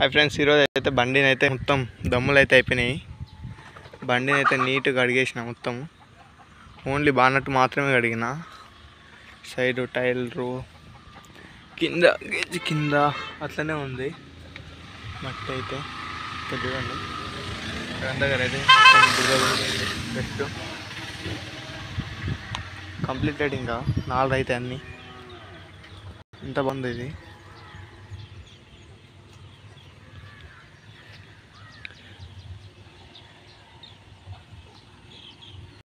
Hi friends ఈరోజు అయితే బండిని అయితే మొత్తం దమ్ములు అయితే అయిపోయినాయి. బండిని అయితే నీట్గా కడిగేసిన మొత్తం. ఓన్లీ బానట్టు మాత్రమే కడిగిన. సైడ్ టైర్లు కింద గేజ్ కింద అట్లనే ఉంది. మట్టి అయితే చూడండి దగ్గర అయితే బెస్ట్ కంప్లీటెడ్ ఇంకా. నాలుగు అయితే అన్నీ. ఇంత బాగుంది ఇది.